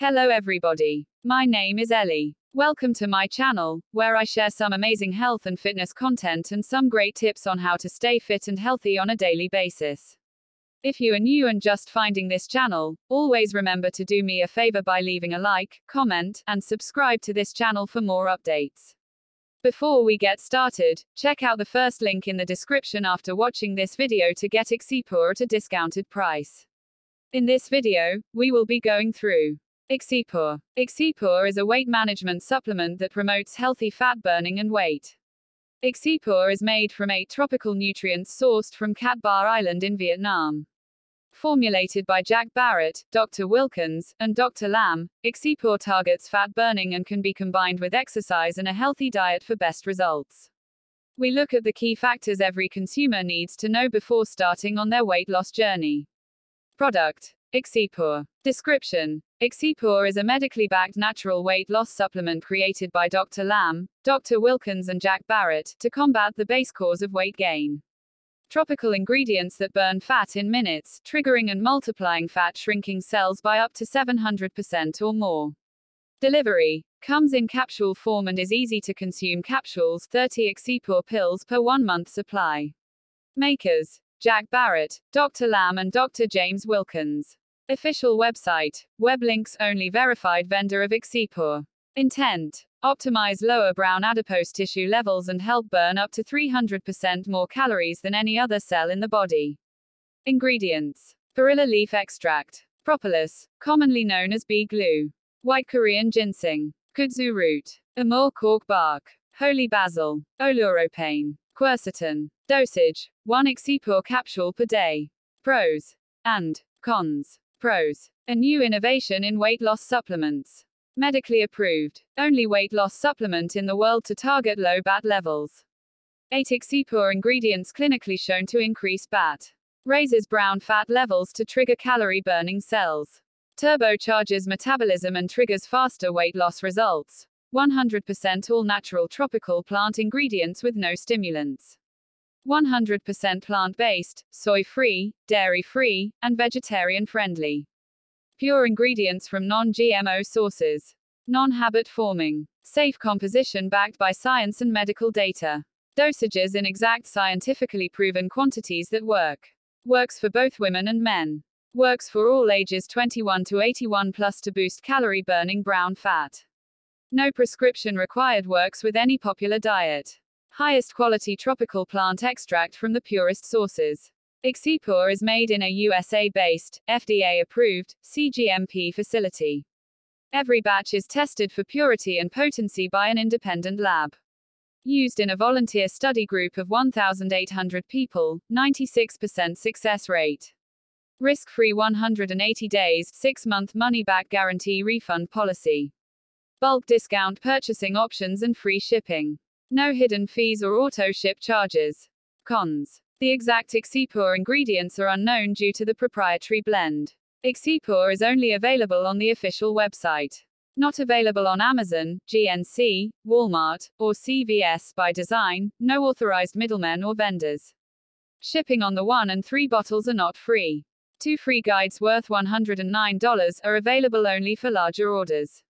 Hello everybody. My name is Ellie. Welcome to my channel, where I share some amazing health and fitness content and some great tips on how to stay fit and healthy on a daily basis. If you are new and just finding this channel, always remember to do me a favor by leaving a like, comment, and subscribe to this channel for more updates. Before we get started, check out the first link in the description after watching this video to get Exipure at a discounted price. In this video, we will be going through Exipure. Exipure is a weight management supplement that promotes healthy fat burning and weight. Exipure is made from eight tropical nutrients sourced from Cat Ba Island in Vietnam. Formulated by Jack Barrett, Dr. Wilkins, and Dr. Lam, Exipure targets fat burning and can be combined with exercise and a healthy diet for best results. We look at the key factors every consumer needs to know before starting on their weight loss journey. Product Exipure. Description Exipure is a medically backed natural weight loss supplement created by Dr. Lamb, Dr. Wilkins, and Jack Barrett to combat the base cause of weight gain. Tropical ingredients that burn fat in minutes, triggering and multiplying fat shrinking cells by up to 700% or more. Delivery comes in capsule form and is easy to consume capsules 30 Exipure pills per one month supply. Makers Jack Barrett, Dr. Lamb, and Dr. James Wilkins. Official website. Web links only verified vendor of Exipure. Intent. Optimize lower brown adipose tissue levels and help burn up to 300% more calories than any other cell in the body. Ingredients. Perilla leaf extract. Propolis, commonly known as bee glue. White Korean ginseng. Kudzu root. Amur cork bark. Holy basil. Oleuropein. Quercetin. Dosage. 1 Exipure capsule per day. Pros. And. Cons. Pros. A new innovation in weight loss supplements. Medically approved. Only weight loss supplement in the world to target low BAT levels. 8 Exipure ingredients clinically shown to increase BAT. Raises brown fat levels to trigger calorie burning cells. Turbocharges metabolism and triggers faster weight loss results. 100% all natural tropical plant ingredients with no stimulants. 100% plant based, soy free, dairy free, and vegetarian friendly. Pure ingredients from non GMO sources. Non habit forming. Safe composition backed by science and medical data. Dosages in exact scientifically proven quantities that work. Works for both women and men. Works for all ages 21 to 81 plus to boost calorie burning brown fat. No prescription required works with any popular diet highest quality tropical plant extract from the purest sources. Exipure is made in a USA based, FDA approved, CGMP facility. Every batch is tested for purity and potency by an independent lab. Used in a volunteer study group of 1,800 people, 96% success rate. Risk free 180 days, 6 month money back guarantee refund policy. Bulk discount purchasing options and free shipping. No hidden fees or auto ship charges. Cons. The exact Exipure ingredients are unknown due to the proprietary blend. Exipure is only available on the official website. Not available on Amazon, GNC, Walmart, or CVS by design, no authorized middlemen or vendors. Shipping on the 1 and 3 bottles are not free. Two free guides worth $109 are available only for larger orders.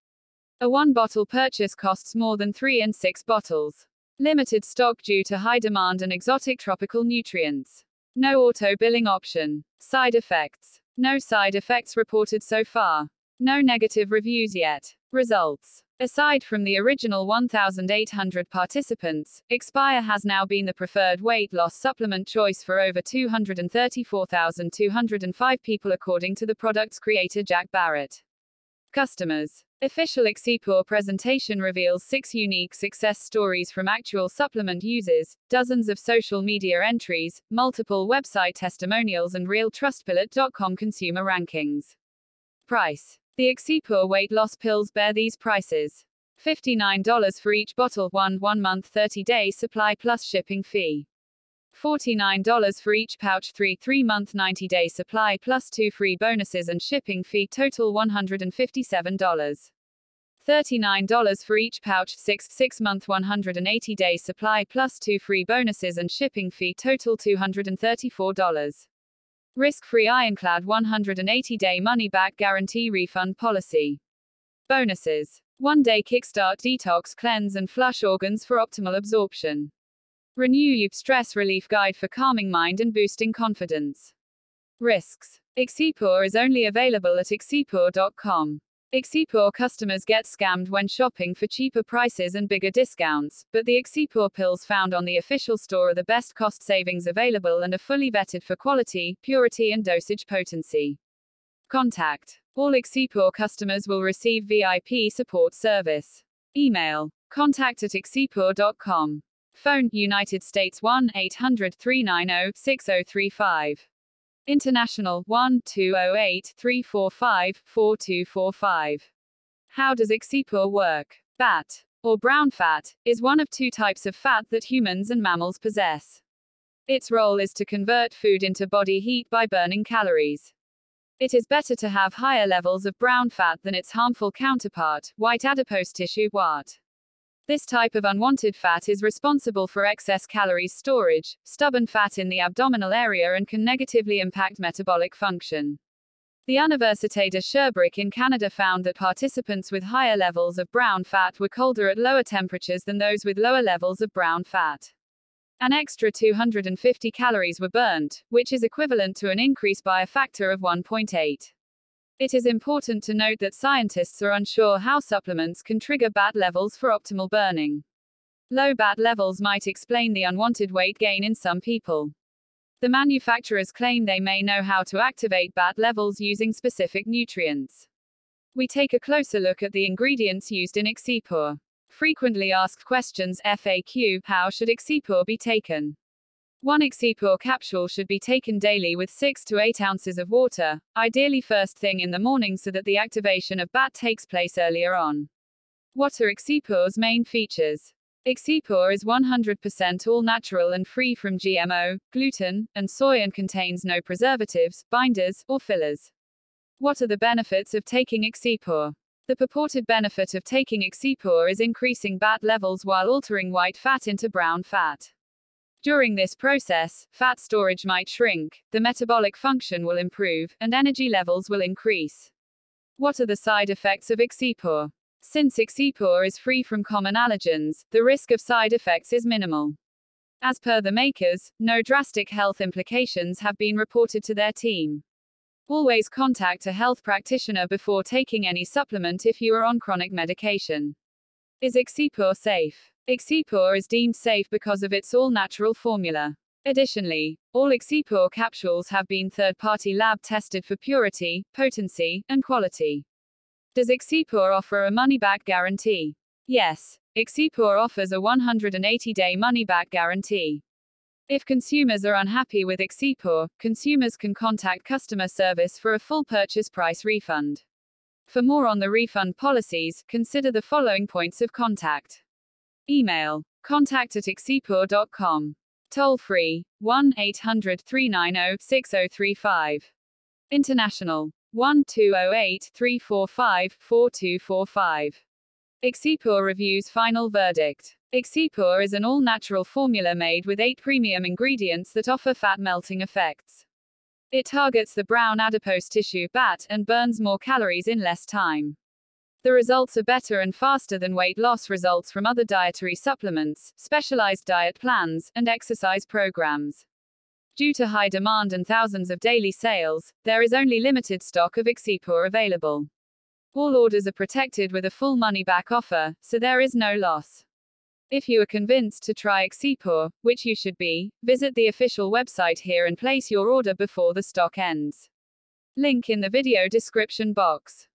A one bottle purchase costs more than three and six bottles. Limited stock due to high demand and exotic tropical nutrients. No auto billing option. Side effects. No side effects reported so far. No negative reviews yet. Results. Aside from the original 1,800 participants, Exipure has now been the preferred weight loss supplement choice for over 234,205 people according to the product's creator Jack Barrett. Customers. Official Exipure presentation reveals six unique success stories from actual supplement users, dozens of social media entries, multiple website testimonials, and real Trustpilot.com consumer rankings. Price The Exipure weight loss pills bear these prices $59 for each bottle, 1 1 month 30 day supply plus shipping fee. $49 for each pouch 3 3 month 90 day supply plus 2 free bonuses and shipping fee total $157. $39 for each pouch 6 6 month 180 day supply plus 2 free bonuses and shipping fee total $234. Risk free ironclad 180 day money back guarantee refund policy. Bonuses 1 day kickstart detox, cleanse, and flush organs for optimal absorption. Renew You stress relief guide for calming mind and boosting confidence. Risks Exipure is only available at exipure.com. Exipure customers get scammed when shopping for cheaper prices and bigger discounts, but the Exipure pills found on the official store are the best cost savings available and are fully vetted for quality, purity, and dosage potency. Contact All Exipure customers will receive VIP support service. Email contact at exipure.com. Phone United States 1 800 390 6035. International 1 208 345 4245. How does Exipure work? BAT, or brown fat, is one of two types of fat that humans and mammals possess. Its role is to convert food into body heat by burning calories. It is better to have higher levels of brown fat than its harmful counterpart, white adipose tissue, WAT. This type of unwanted fat is responsible for excess calories storage, stubborn fat in the abdominal area, and can negatively impact metabolic function. The Université de Sherbrooke in Canada found that participants with higher levels of brown fat were colder at lower temperatures than those with lower levels of brown fat. An extra 250 calories were burned, which is equivalent to an increase by a factor of 1.8. It is important to note that scientists are unsure how supplements can trigger BAT levels for optimal burning. Low BAT levels might explain the unwanted weight gain in some people. The manufacturers claim they may know how to activate BAT levels using specific nutrients. We take a closer look at the ingredients used in Exipure. Frequently asked questions FAQ How should Exipure be taken? One Exipure capsule should be taken daily with 6 to 8 ounces of water, ideally first thing in the morning so that the activation of BAT takes place earlier on. What are Exipure's main features? Exipure is 100% all natural and free from GMO, gluten, and soy and contains no preservatives, binders, or fillers. What are the benefits of taking Exipure? The purported benefit of taking Exipure is increasing BAT levels while altering white fat into brown fat. During this process, fat storage might shrink, the metabolic function will improve, and energy levels will increase. What are the side effects of Exipure? Since Exipure is free from common allergens, the risk of side effects is minimal. As per the makers, no drastic health implications have been reported to their team. Always contact a health practitioner before taking any supplement if you are on chronic medication. Is Exipure safe? Exipure is deemed safe because of its all-natural formula. Additionally, all Exipure capsules have been third-party lab tested for purity, potency, and quality. Does Exipure offer a money-back guarantee? Yes, Exipure offers a 180-day money-back guarantee. If consumers are unhappy with Exipure, consumers can contact customer service for a full purchase price refund. For more on the refund policies, consider the following points of contact. Email contact at exipure.com. Toll free 1 800 390 6035. International 1 208 345 4245. Exipure reviews final verdict. Exipure is an all natural formula made with eight premium ingredients that offer fat melting effects. It targets the brown adipose tissue BAT and burns more calories in less time. The results are better and faster than weight loss results from other dietary supplements, specialized diet plans, and exercise programs. Due to high demand and thousands of daily sales, there is only limited stock of Exipure available. All orders are protected with a full money back offer, so there is no loss. If you are convinced to try Exipure, which you should be, visit the official website here and place your order before the stock ends. Link in the video description box.